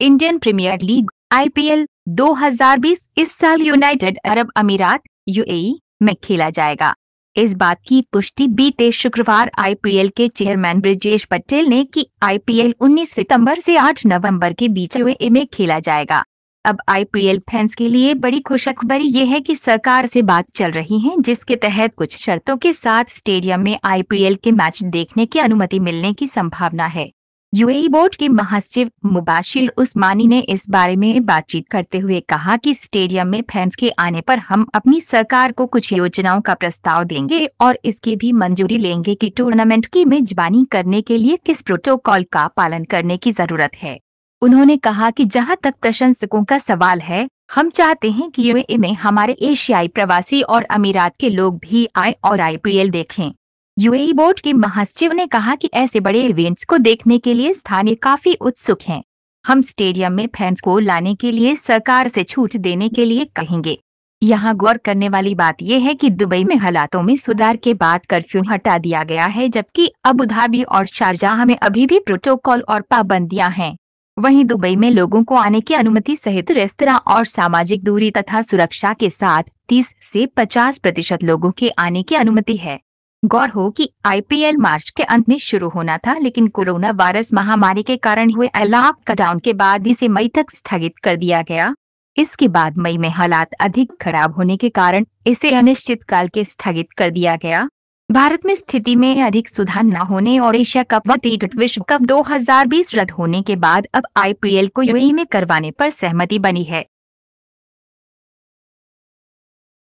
Indian premiere league IPL 2020 इस साल United Arab अमीरात यूएई में खेला जाएगा। इस बात की पुष्टि बीते शुक्रवार आईपीएल के चेयरमैन ब्रिजेश पटेल ने की। आईपीएल 19 सितंबर से 8 नवंबर के बीच यूएई में खेला जाएगा। अब आईपीएल फैंस के लिए बड़ी खुशखबरी ये है कि सरकार से बात चल रही है, जिसके तहत कुछ शर्तों के साथ स्टेडियम में आईपीएल के मैच देखने की अनुमति मिलने की संभावना है। यूएई बोर्ड के महासचिव मुबाशिर उस्मानी ने इस बारे में बातचीत करते हुए कहा कि स्टेडियम में फैंस के आने पर हम अपनी सरकार को कुछ योजनाओं का प्रस्ताव देंगे और इसकी भी मंजूरी लेंगे कि टूर्नामेंट की मेजबानी करने के लिए किस प्रोटोकॉल का पालन करने की ज़रूरत है। उन्होंने कहा कि जहाँ तक प्रशंसकों का सवाल है, हम चाहते हैं कि यूएई में हमारे एशियाई प्रवासी और अमीरात के लोग भी आए और आईपीएल देखें। यूएई बोर्ड के महासचिव ने कहा कि ऐसे बड़े इवेंट्स को देखने के लिए स्थानीय काफ़ी उत्सुक हैं। हम स्टेडियम में फैंस को लाने के लिए सरकार से छूट देने के लिए कहेंगे। यहाँ गौर करने वाली बात यह है कि दुबई में हालातों में सुधार के बाद कर्फ्यू हटा दिया गया है, जबकि अबुधाबी और शारजाह में अभी भी प्रोटोकॉल और पाबंदियाँ हैं। वहीं दुबई में लोगों को आने की अनुमति सहित रेस्तरा और सामाजिक दूरी तथा सुरक्षा के साथ 30 से 50 प्रतिशत लोगों के आने की अनुमति है। गौर हो कि आईपीएल मार्च के अंत में शुरू होना था, लेकिन कोरोना वायरस महामारी के कारण हुए लॉकडाउन के बाद इसे मई तक स्थगित कर दिया गया। इसके बाद मई में हालात अधिक खराब होने के कारण इसे अनिश्चित काल के स्थगित कर दिया गया। भारत में स्थिति में अधिक सुधार न होने और एशिया कप व टी विश्व कप 2020 रद्द होने के बाद अब आईपीएल को यूएई में करवाने पर सहमति बनी है।